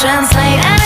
translate. and